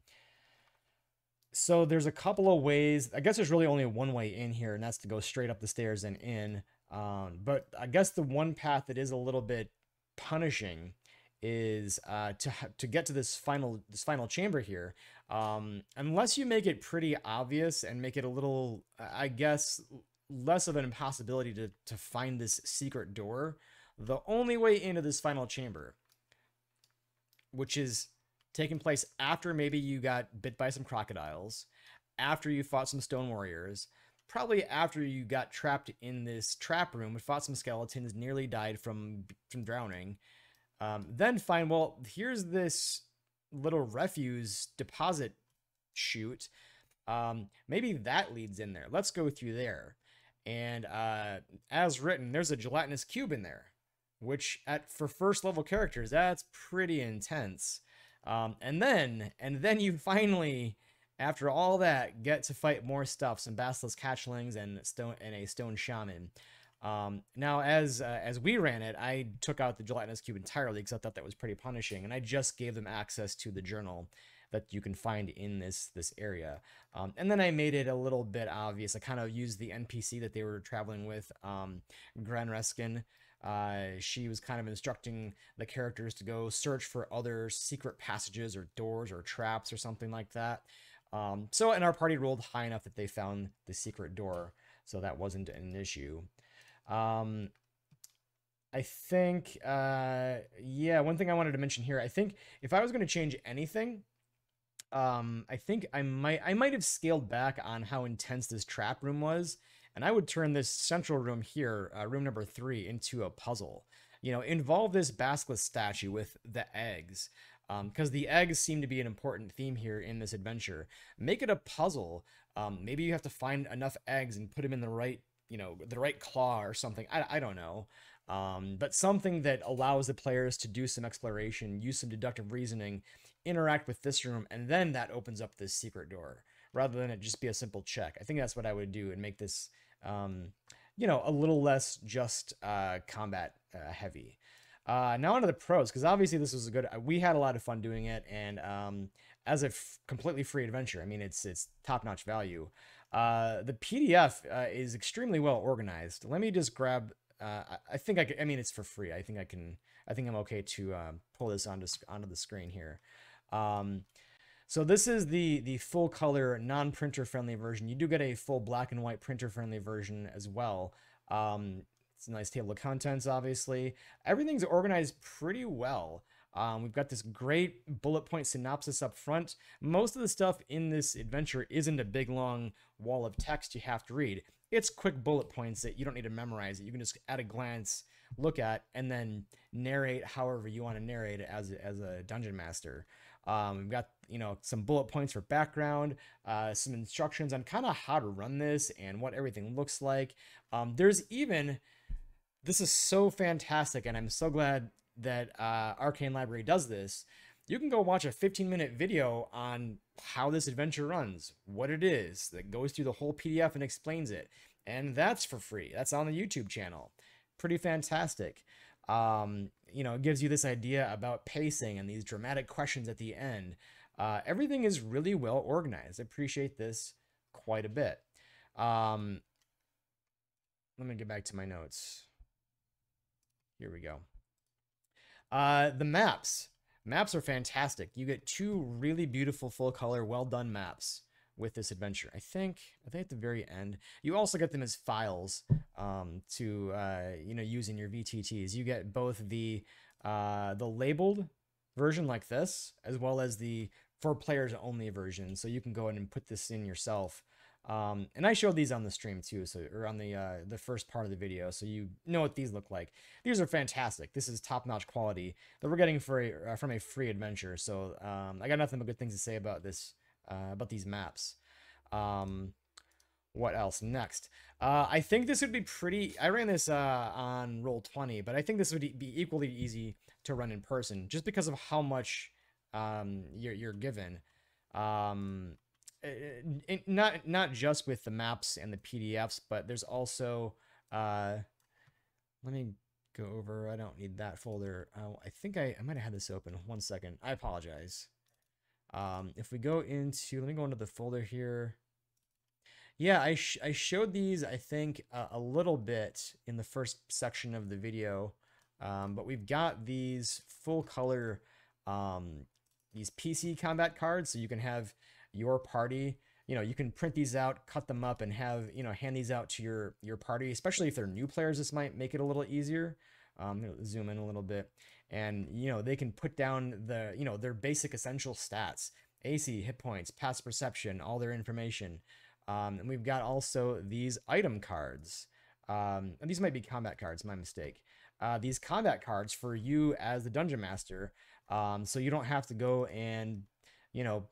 so there's a couple of ways. I guess there's really only one way in here, and that's to go straight up the stairs and in. Um, but I guess the one path that is a little bit punishing is uh, to to get to this final this final chamber here. Um, unless you make it pretty obvious and make it a little, I guess, less of an impossibility to to find this secret door. The only way into this final chamber, which is taking place after maybe you got bit by some crocodiles, after you fought some stone warriors, probably after you got trapped in this trap room fought some skeletons, nearly died from from drowning. Um, then find well, here's this little refuse deposit chute. Um, maybe that leads in there. Let's go through there. And uh, as written, there's a gelatinous cube in there, which at for first level characters, that's pretty intense. Um, and then, and then you finally, after all that, get to fight more stuff, some basilisk hatchlings and stone and a stone shaman. Um, now, as uh, as we ran it, I took out the gelatinous cube entirely because I thought that was pretty punishing, and I just gave them access to the journal that you can find in this this area. Um, and then I made it a little bit obvious. I kind of used the NPC that they were traveling with, um, Gran Reskin, uh, she was kind of instructing the characters to go search for other secret passages or doors or traps or something like that. Um, so, and our party rolled high enough that they found the secret door, so that wasn't an issue. Um, I think, uh, yeah, one thing I wanted to mention here, I think if I was going to change anything, um, I think I might I might have scaled back on how intense this trap room was and I would turn this central room here, uh, room number three, into a puzzle. You know, involve this basilisk statue with the eggs, because um, the eggs seem to be an important theme here in this adventure. Make it a puzzle. Um, maybe you have to find enough eggs and put them in the right, you know, the right claw or something. I, I don't know. Um, but something that allows the players to do some exploration, use some deductive reasoning, interact with this room, and then that opens up this secret door rather than it just be a simple check. I think that's what I would do and make this, um, you know, a little less just uh, combat uh, heavy. Uh, now onto the pros, because obviously this was a good. We had a lot of fun doing it, and um, as a f- completely free adventure, I mean, it's it's top notch value. Uh, the PDF uh, is extremely well organized. Let me just grab. Uh, I think I. Can, I mean, it's for free. I think I can. I think I'm okay to um, pull this onto onto the screen here. Um, so this is the the full color non-printer friendly version. You do get a full black and white printer friendly version as well. Um, it's a nice table of contents, obviously. Everything's organized pretty well. Um, we've got this great bullet point synopsis up front. Most of the stuff in this adventure isn't a big long wall of text you have to read. It's quick bullet points that you don't need to memorize it. You can just at a glance look at and then narrate however you want to narrate as a, as a dungeon master. Um, we've got you know some bullet points for background, uh, some instructions on kind of how to run this and what everything looks like. Um, there's even this is so fantastic, and I'm so glad that uh, Arcane Library does this. You can go watch a 15 minute video on how this adventure runs, what it is, that goes through the whole PDF and explains it. And that's for free. That's on the YouTube channel. Pretty fantastic. Um, you know, it gives you this idea about pacing and these dramatic questions at the end. Uh, everything is really well organized. I appreciate this quite a bit. Um, let me get back to my notes. Here we go. Uh, the maps. Maps are fantastic. You get two really beautiful full color, well done maps with this adventure. I think I think at the very end, you also get them as files um, to uh, you know use in your VTTs. You get both the uh, the labeled version like this, as well as the for players only version. So you can go in and put this in yourself. Um, and I showed these on the stream too, so or on the uh, the first part of the video, so you know what these look like. These are fantastic. This is top notch quality that we're getting for a, uh, from a free adventure. So um, I got nothing but good things to say about this uh, about these maps. Um, what else next? Uh, I think this would be pretty. I ran this uh, on Roll20, but I think this would be equally easy to run in person, just because of how much um, you're you're given. Um, it, it, not not just with the maps and the PDFs, but there's also uh, let me go over. I don't need that folder. Uh, I think I, I might have had this open. One second. I apologize. Um, if we go into, let me go into the folder here. Yeah, I, sh I showed these, I think, uh, a little bit in the first section of the video, um, but we've got these full color, um, these PC combat cards, so you can have your party. You know, you can print these out, cut them up, and have you know hand these out to your your party. Especially if they're new players, this might make it a little easier. Um, zoom in a little bit, and you know they can put down the you know their basic essential stats: AC, hit points, pass perception, all their information. Um, and we've got also these item cards. Um, and these might be combat cards, my mistake. Uh, these combat cards for you as the dungeon master, um, so you don't have to go and you know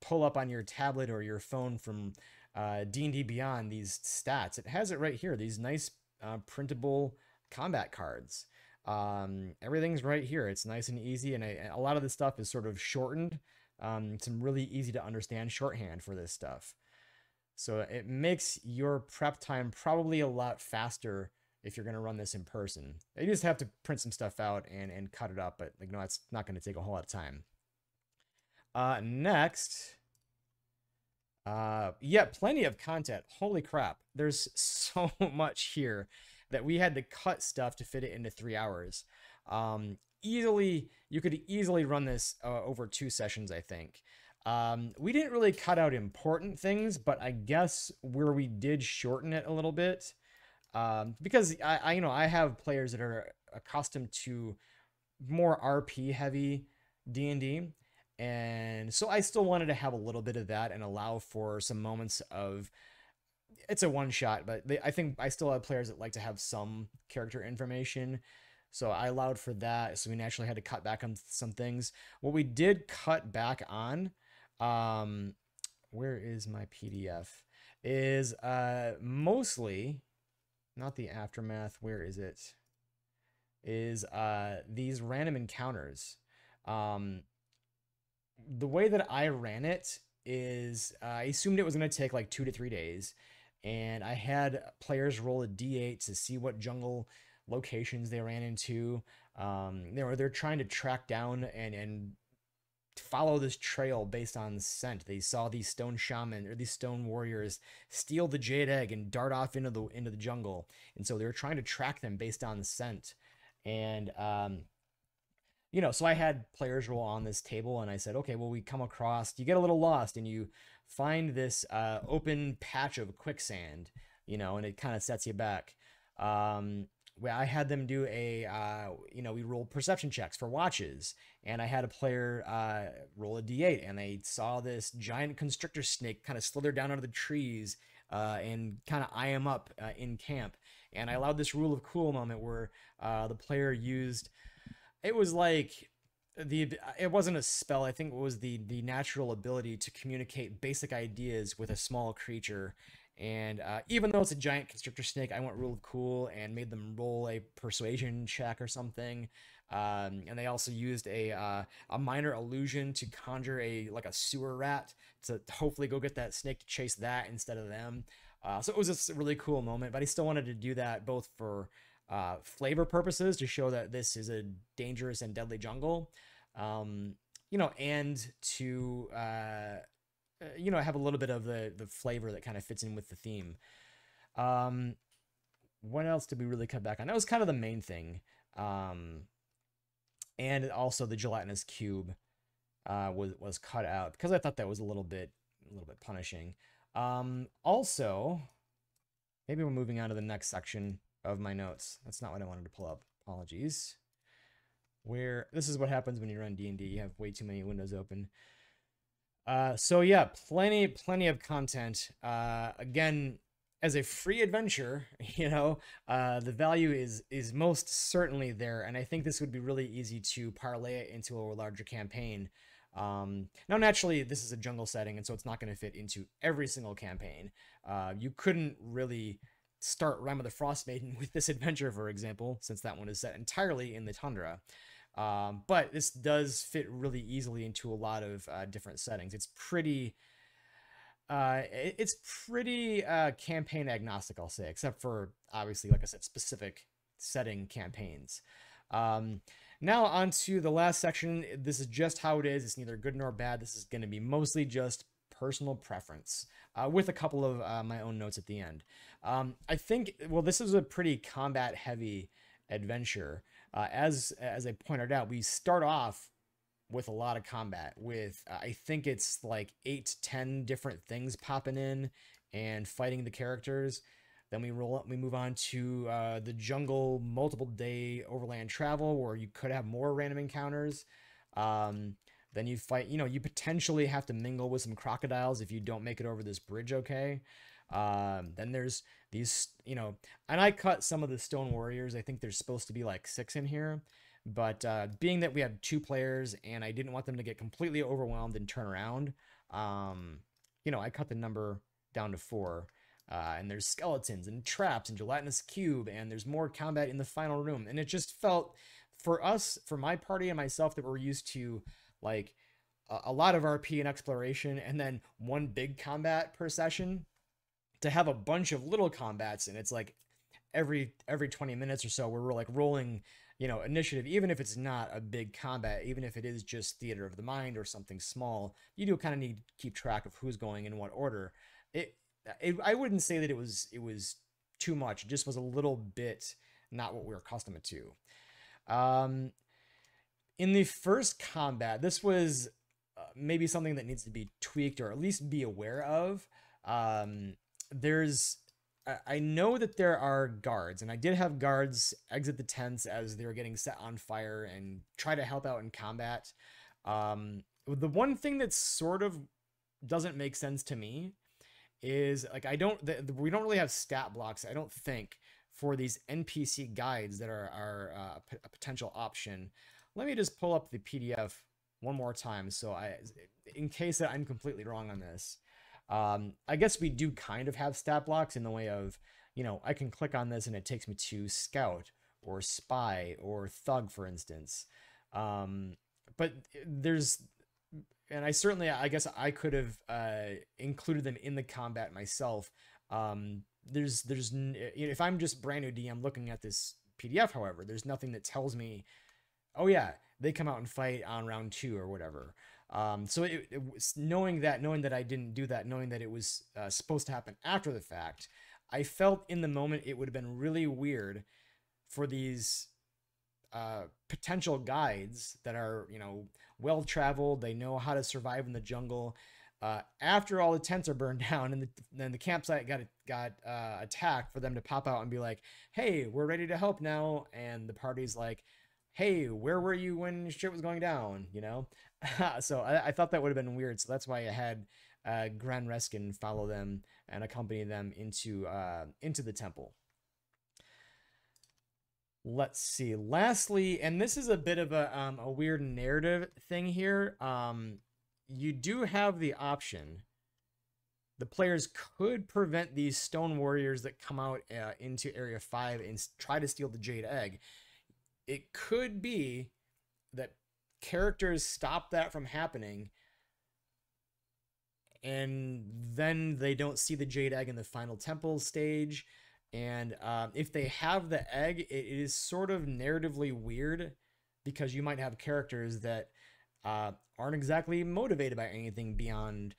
pull up on your tablet or your phone from uh, D&D Beyond these stats. It has it right here, these nice uh, printable combat cards. Um, everything's right here. It's nice and easy, and I, a lot of this stuff is sort of shortened. Um, some really easy to understand shorthand for this stuff. So it makes your prep time probably a lot faster if you're going to run this in person. You just have to print some stuff out and, and cut it up, but like, no, it's not going to take a whole lot of time. Uh, next, uh, yeah, plenty of content. Holy crap. There's so much here that we had to cut stuff to fit it into three hours. Um, easily, you could easily run this uh, over two sessions, I think. Um, we didn't really cut out important things, but I guess where we did shorten it a little bit, um, because I, I, you know, I have players that are accustomed to more RP heavy D and D, and so I still wanted to have a little bit of that and allow for some moments of it's a one shot, but they, I think I still have players that like to have some character information. So I allowed for that. So we naturally had to cut back on some things. What we did cut back on, um, where is my PDF? Is uh, mostly, not the aftermath. Where is it? Is uh, these random encounters. Um, the way that I ran it is uh, I assumed it was going to take like two to three days. And I had players roll a d8 to see what jungle locations they ran into. Um, they were they're trying to track down and and follow this trail based on scent. They saw these stone shaman or these stone warriors steal the jade egg and dart off into the into the jungle, and so they were trying to track them based on the scent. And um, you know, so I had players roll on this table and I said, okay, well, we come across, you get a little lost and you find this uh, open patch of quicksand, you know, and it kind of sets you back. Um, I had them do a, uh, you know, we rolled perception checks for watches, and I had a player uh, roll a d8, and they saw this giant constrictor snake kind of slither down out of the trees uh, and kind of eye him up uh, in camp. And I allowed this rule of cool moment where uh, the player used it was like the it wasn't a spell i think it was the the natural ability to communicate basic ideas with a small creature. And uh, even though it's a giant constrictor snake i went rule of cool and made them roll a persuasion check or something. Um, and they also used a uh, a minor illusion to conjure a like a sewer rat to hopefully go get that snake to chase that instead of them. Uh, so it was just a really cool moment but i still wanted to do that both for uh, flavor purposes to show that this is a dangerous and deadly jungle. Um, you know, and to uh, you know have a little bit of the the flavor that kind of fits in with the theme. Um, what else did we really cut back on? That was kind of the main thing. Um, and also the gelatinous cube uh, was was cut out because I thought that was a little bit a little bit punishing. Um, also, maybe we're moving on to the next section of my notes. That's not what I wanted to pull up. Apologies. Where this is what happens when you run D and D. You have way too many windows open. Uh, so yeah, plenty, plenty of content. Uh, again, as a free adventure, you know, uh, the value is is most certainly there, and I think this would be really easy to parlay it into a larger campaign. Um, now, naturally, this is a jungle setting, and so it's not going to fit into every single campaign. Uh, you couldn't really start Rime of the Frostmaiden with this adventure, for example, since that one is set entirely in the tundra. Um, but this does fit really easily into a lot of uh, different settings. It's pretty uh, it's pretty uh, campaign agnostic, I'll say, except for obviously, like I said, specific setting campaigns. Um, now on to the last section. This is just how it is. It's neither good nor bad. This is going to be mostly just personal preference, uh, with a couple of uh, my own notes at the end. Um, I think, well, this is a pretty combat heavy adventure. Uh, as as I pointed out, we start off with a lot of combat with uh, i think it's like eight ten different things popping in and fighting the characters then we roll up we move on to uh, the jungle multiple day overland travel where you could have more random encounters um, then you fight you know you potentially have to mingle with some crocodiles if you don't make it over this bridge okay um, then there's these you know and i cut some of the stone warriors i think there's supposed to be like six in here but uh, being that we had two players and I didn't want them to get completely overwhelmed and turn around, um, you know, I cut the number down to four. Uh, and there's skeletons and traps and gelatinous cube, and there's more combat in the final room. And it just felt, for us, for my party and myself, that we're used to like a, a lot of RP and exploration, and then one big combat per session, to have a bunch of little combats, and it's like every every 20 minutes or so, where we're like rolling you know, initiative, even if it's not a big combat, even if it is just theater of the mind or something small, you do kind of need to keep track of who's going in what order. It, it I wouldn't say that it was it was too much. It just was a little bit not what we are accustomed to. Um, in the first combat, this was uh, maybe something that needs to be tweaked or at least be aware of. Um, there's I know that there are guards, and I did have guards exit the tents as they were getting set on fire and try to help out in combat. Um, the one thing that sort of doesn't make sense to me is like I don't the, the, we don't really have stat blocks. I don't think for these NPC guides that are are uh, p- a potential option. Let me just pull up the PDF one more time, so I, in case that I'm completely wrong on this. Um, I guess we do kind of have stat blocks in the way of, you know, I can click on this and it takes me to scout or spy or thug, for instance. Um, but there's, and I certainly, I guess I could have uh, included them in the combat myself. Um, there's, there's, if I'm just brand new DM looking at this PDF, however, there's nothing that tells me, oh yeah, they come out and fight on round two or whatever. Um, so it, it, was knowing that, knowing that I didn't do that, knowing that it was uh, supposed to happen after the fact, I felt in the moment it would have been really weird for these uh, potential guides that are, you know, well traveled, they know how to survive in the jungle. Uh, after all the tents are burned down and the, then the campsite got got uh, attacked, for them to pop out and be like, "Hey, we're ready to help now," and the party's like, "Hey, where were you when shit was going down?" You know, so I, I, thought that would have been weird. So that's why I had uh, Gran Reskin follow them and accompany them into uh, into the temple. Let's see. Lastly, and this is a bit of a um, a weird narrative thing here. Um, you do have the option. The players could prevent these stone warriors that come out uh, into Area Five and try to steal the Jade Egg. It could be that characters stop that from happening and then they don't see the jade egg in the final temple stage and uh, if they have the egg it is sort of narratively weird because you might have characters that uh, aren't exactly motivated by anything beyond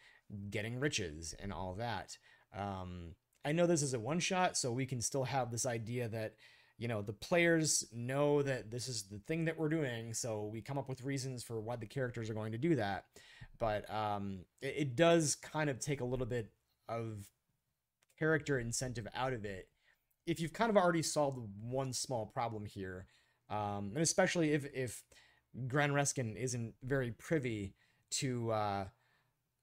getting riches and all that. Um, I know this is a one shot, so we can still have this idea that you know the players know that this is the thing that we're doing, so we come up with reasons for why the characters are going to do that. But um, it, it does kind of take a little bit of character incentive out of it if you've kind of already solved one small problem here, um, and especially if if Gren Reskin isn't very privy to uh,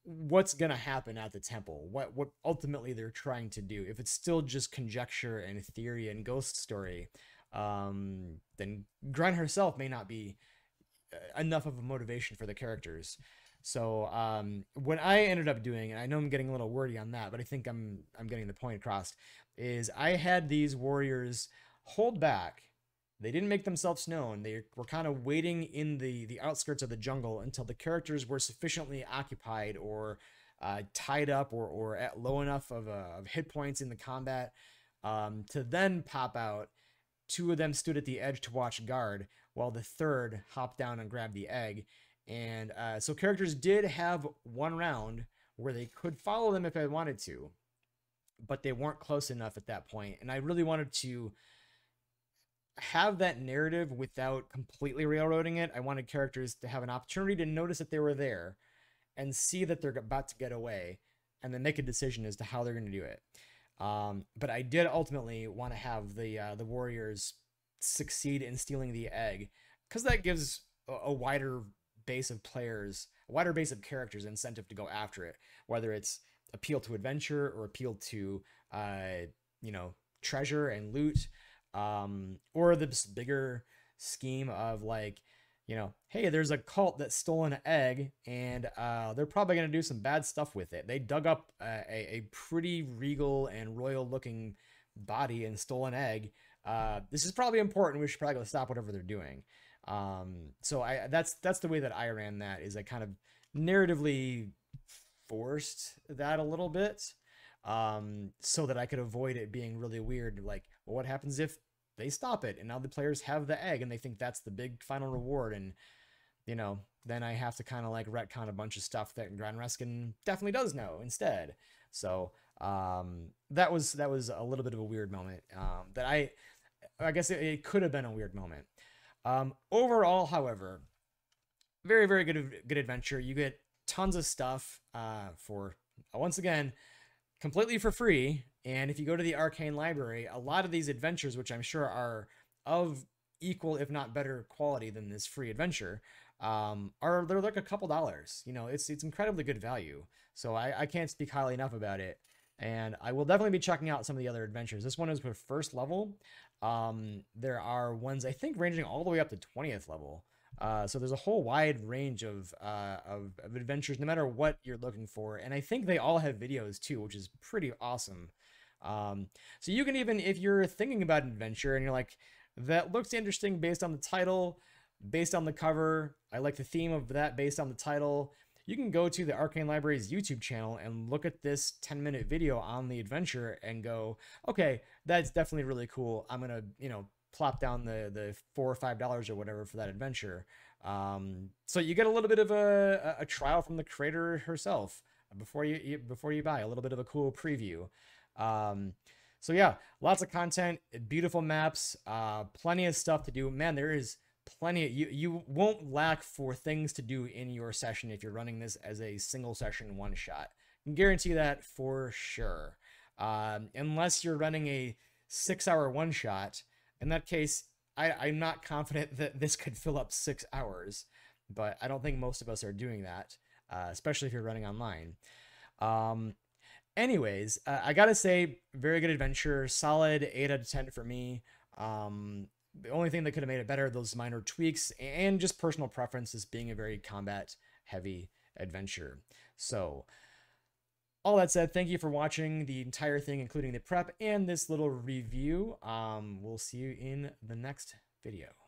what's gonna happen at the temple, what what ultimately they're trying to do. If it's still just conjecture and theory and ghost story, um, then Gren herself may not be uh, enough of a motivation for the characters. So um, what I ended up doing, and I know I'm getting a little wordy on that, but I think I'm I'm getting the point across, is I had these warriors hold back. They didn't make themselves known. They were kind of waiting in the the outskirts of the jungle until the characters were sufficiently occupied or uh, tied up or or at low enough of, uh, of hit points in the combat um, to then pop out. Two of them stood at the edge to watch guard, while the third hopped down and grabbed the egg and uh, so characters did have one round where they could follow them if they wanted to, but they weren't close enough at that point. And I really wanted to have that narrative without completely railroading it. I wanted characters to have an opportunity to notice that they were there and see that they're about to get away and then make a decision as to how they're going to do it. Um, but I did ultimately want to have the uh, the warriors succeed in stealing the egg because that gives a, a wider base of players, a wider base of characters incentive to go after it, whether it's appeal to adventure or appeal to, uh, you know, treasure and loot, um, or this bigger scheme of like, you know, hey, there's a cult that stole an egg and uh, they're probably going to do some bad stuff with it. They dug up a, a, pretty regal and royal looking body and stole an egg. Uh, this is probably important. We should probably stop whatever they're doing. Um, so I that's that's the way that I ran that is I kind of narratively forced that a little bit um, so that I could avoid it being really weird. Like, well, what happens if they stop it and now the players have the egg and they think that's the big final reward and you know then I have to kind of like retcon a bunch of stuff that Gren Ruskin definitely does know instead. So um, that was that was a little bit of a weird moment um, that I I guess it, it could have been a weird moment. Um, overall, however, very very good good adventure. You get tons of stuff uh, for once again completely for free. And if you go to the Arcane Library, a lot of these adventures, which I'm sure are of equal if not better quality than this free adventure, um, are they're like a couple dollars. You know, it's it's incredibly good value. So I, I can't speak highly enough about it. And I will definitely be checking out some of the other adventures. This one is for first level. Um, there are ones I think ranging all the way up to 20th level. Uh, so there's a whole wide range of, uh, of, of adventures, no matter what you're looking for, and I think they all have videos too, which is pretty awesome. Um, so you can even, if you're thinking about an adventure and you're like, that looks interesting based on the title, based on the cover, I like the theme of that based on the title, you can go to the Arcane Library's YouTube channel and look at this 10 minute video on the adventure and go, okay, that's definitely really cool. I'm going to, you know, plop down the, the four or five dollars or whatever for that adventure. Um, so you get a little bit of a, a trial from the creator herself before you, you before you buy a little bit of a cool preview. Um, so yeah, lots of content, beautiful maps, uh, plenty of stuff to do. Man, there is plenty of, you you won't lack for things to do in your session if you're running this as a single session one shot. I can guarantee that for sure. Um, unless you're running a six hour one shot in that case I, i'm not confident that this could fill up six hours but i don't think most of us are doing that uh, especially if you're running online. Um, anyways uh, i gotta say very good adventure solid 8 out of 10 for me. Um, the only thing that could have made it better those minor tweaks and just personal preferences being a very combat heavy adventure. So all that said thank you for watching the entire thing including the prep and this little review. Um, we'll see you in the next video